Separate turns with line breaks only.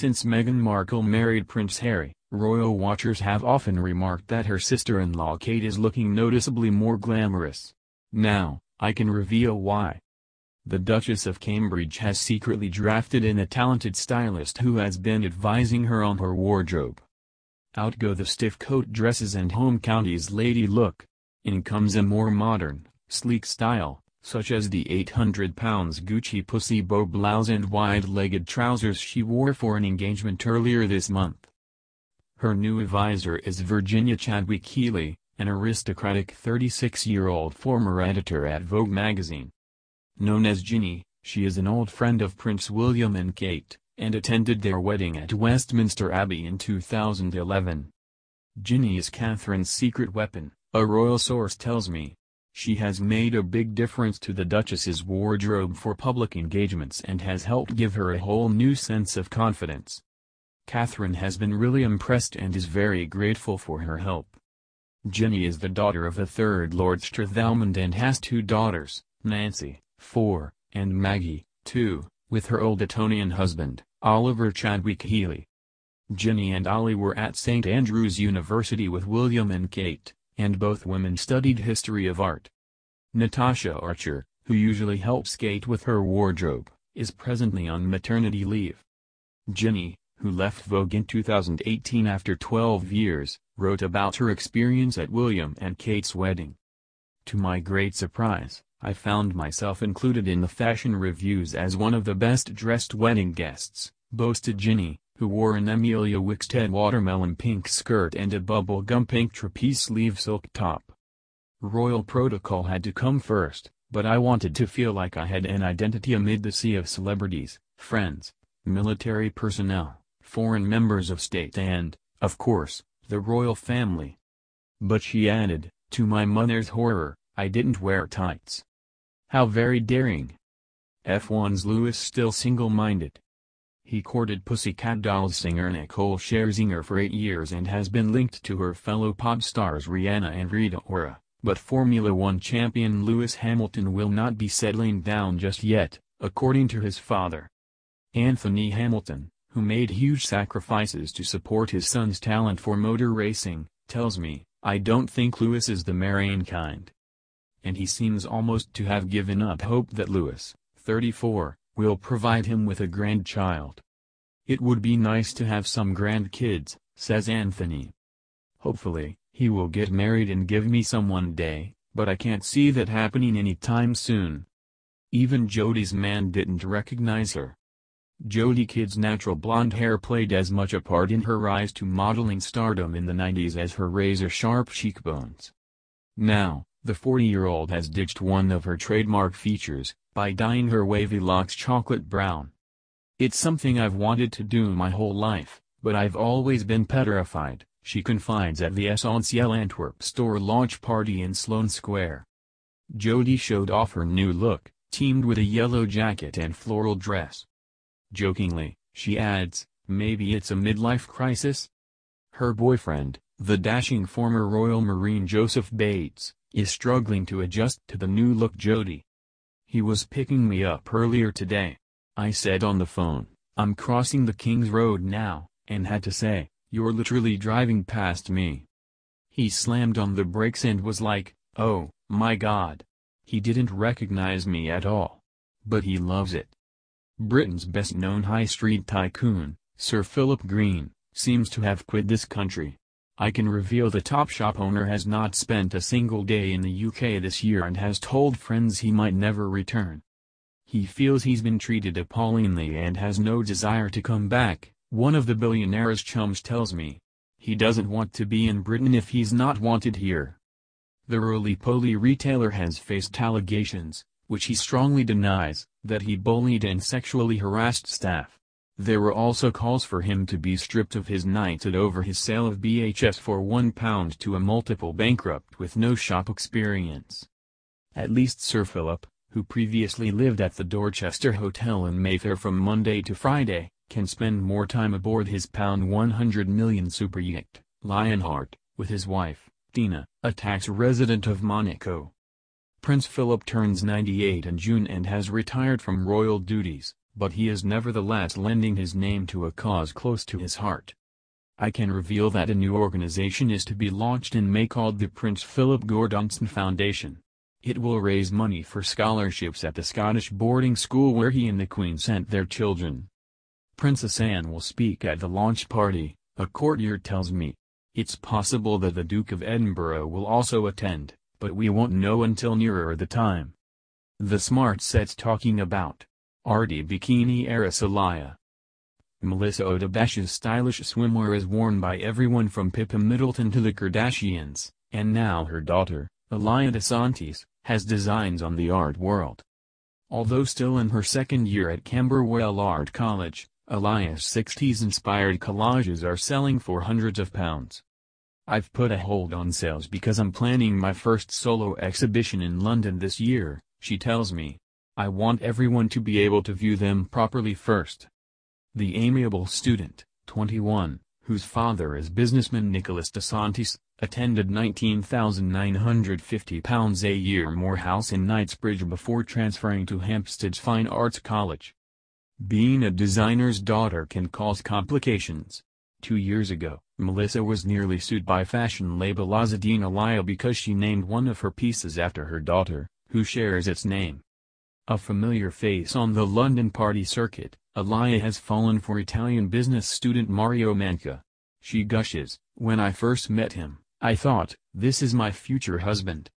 Since Meghan Markle married Prince Harry, royal watchers have often remarked that her sister-in-law Kate is looking noticeably more glamorous. Now, I can reveal why. The Duchess of Cambridge has secretly drafted in a talented stylist who has been advising her on her wardrobe. Out go the stiff coat dresses and home counties lady look. In comes a more modern, sleek style, such as the 800 pounds Gucci pussy bow blouse and wide-legged trousers she wore for an engagement earlier this month. Her new advisor is Virginia Chadwick Healey, an aristocratic 36-year-old former editor at Vogue magazine. Known as Ginny, she is an old friend of Prince William and Kate, and attended their wedding at Westminster Abbey in 2011. Ginny is Catherine's secret weapon, a royal source tells me. She has made a big difference to the Duchess's wardrobe for public engagements and has helped give her a whole new sense of confidence. Catherine has been really impressed and is very grateful for her help. Ginny is the daughter of the third Lord Strathalmond and has two daughters, Nancy, 4, and Maggie, 2, with her old Etonian husband, Oliver Chadwick Healey. Ginny and Ollie were at St Andrews University with William and Kate, and both women studied history of art. Natasha Archer, who usually helps Kate with her wardrobe, is presently on maternity leave. Ginny, who left Vogue in 2018 after 12 years, wrote about her experience at William and Kate's wedding. To my great surprise, I found myself included in the fashion reviews as one of the best-dressed wedding guests, boasted Ginny, who wore an Emilia Wickstead watermelon pink skirt and a bubblegum pink trapeze sleeve silk top. Royal protocol had to come first, but I wanted to feel like I had an identity amid the sea of celebrities, friends, military personnel, foreign members of state and, of course, the royal family. But she added, to my mother's horror, I didn't wear tights. How very daring. F1's Lewis still single-minded. He courted Pussycat Dolls singer Nicole Scherzinger for eight years and has been linked to her fellow pop stars Rihanna and Rita Ora, but Formula One champion Lewis Hamilton will not be settling down just yet, according to his father. Anthony Hamilton, who made huge sacrifices to support his son's talent for motor racing, tells me, I don't think Lewis is the marrying kind and he seems almost to have given up hope that Lewis, 34, will provide him with a grandchild. It would be nice to have some grandkids, says Anthony. Hopefully, he will get married and give me some one day, but I can't see that happening anytime soon. Even Jodie's man didn't recognize her. Jodie Kidd's natural blonde hair played as much a part in her rise to modeling stardom in the 90s as her razor-sharp cheekbones. Now, the 40-year-old has ditched one of her trademark features, by dyeing her wavy locks chocolate brown. It's something I've wanted to do my whole life, but I've always been petrified, she confides at the Essentiel Antwerp store launch party in Sloane Square. Jodie showed off her new look, teamed with a yellow jacket and floral dress. Jokingly, she adds, maybe it's a midlife crisis? Her boyfriend, the dashing former Royal Marine Joseph Bates, is struggling to adjust to the new look Jodie. He was picking me up earlier today. I said on the phone, I'm crossing the King's Road now, and had to say, you're literally driving past me. He slammed on the brakes and was like, oh, my god. He didn't recognize me at all. But he loves it. Britain's best-known high street tycoon, Sir Philip Green, seems to have quit this country. I can reveal the Topshop owner has not spent a single day in the UK this year and has told friends he might never return. He feels he's been treated appallingly and has no desire to come back, one of the billionaire's chums tells me. He doesn't want to be in Britain if he's not wanted here. The roly-poly retailer has faced allegations, which he strongly denies, that he bullied and sexually harassed staff. There were also calls for him to be stripped of his knighted over his sale of BHS for £1 to a multiple bankrupt with no shop experience. At least Sir Philip, who previously lived at the Dorchester Hotel in Mayfair from Monday to Friday, can spend more time aboard his pound 100 million super yacht, Lionheart, with his wife, Tina, a tax resident of Monaco. Prince Philip turns 98 in June and has retired from royal duties but he is nevertheless lending his name to a cause close to his heart. I can reveal that a new organization is to be launched in May called the Prince Philip Gordonstoun Foundation. It will raise money for scholarships at the Scottish boarding school where he and the Queen sent their children. Princess Anne will speak at the launch party, a courtier tells me. It's possible that the Duke of Edinburgh will also attend, but we won't know until nearer the time. The Smart Set's talking about Arty bikini heiress Alaia. Melissa Odabash's stylish swimwear is worn by everyone from Pippa Middleton to the Kardashians, and now her daughter, Alaia DeSantis, has designs on the art world. Although still in her second year at Camberwell Art College, Alaia's 60s-inspired collages are selling for hundreds of pounds. I've put a hold on sales because I'm planning my first solo exhibition in London this year, she tells me. I want everyone to be able to view them properly first. The amiable student, 21, whose father is businessman Nicholas DeSantis, attended £19,950 a year More House in Knightsbridge before transferring to Hampstead's Fine Arts College. Being a designer's daughter can cause complications. Two years ago, Melissa was nearly sued by fashion label Azzedine Alaïa because she named one of her pieces after her daughter, who shares its name. A familiar face on the London party circuit, Alaïa has fallen for Italian business student Mario Manca. She gushes, when I first met him, I thought, this is my future husband.